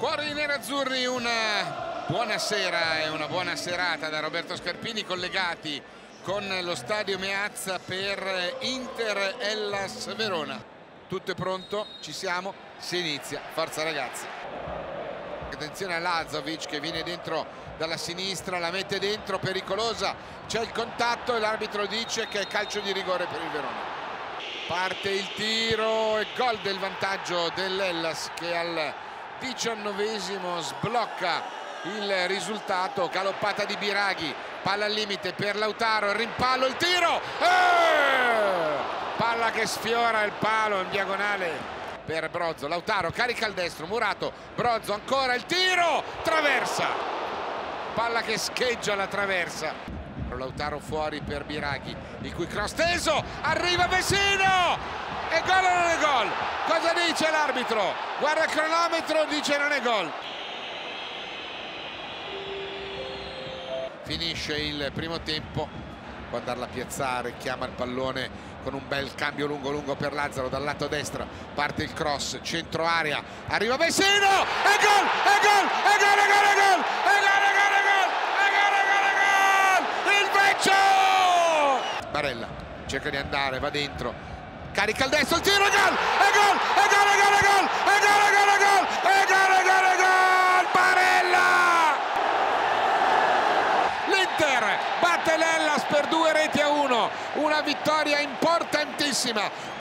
Cuori nerazzurri, una buona sera e una buona serata da Roberto Scarpini collegati con lo stadio Meazza per Inter Ellas Verona. Tutto è pronto, ci siamo, si inizia, forza ragazzi. Attenzione a Lazovic che viene dentro dalla sinistra, la mette dentro, pericolosa, c'è il contatto e l'arbitro dice che è calcio di rigore per il Verona. Parte il tiro e gol del vantaggio dell'Ellas che al diciannovesimo sblocca il risultato galoppata di Biraghi palla al limite per Lautaro rimpallo il tiro palla che sfiora il palo in diagonale per Brozzo Lautaro carica al destro Murato Brozzo ancora il tiro traversa palla che scheggia la traversa Lautaro fuori per Biraghi il cui cross teso arriva Vesino è gol o non è gol? Cosa dice l'arbitro? Guarda il cronometro, dice non è gol. Finisce il primo tempo, può andarla a piazzare, chiama il pallone con un bel cambio lungo lungo per Lazzaro dal lato destro, parte il cross, centro area, arriva Vesino, è gol, è gol, è gol, è gol, è gol, è gol, è gol, è gol, è gol, è gol, è gol, il Vecchio! Barella cerca di andare, va dentro, carica il destro, il tiro, è gol, è gol, batte l'Ellas per due reti a uno, una vittoria importantissima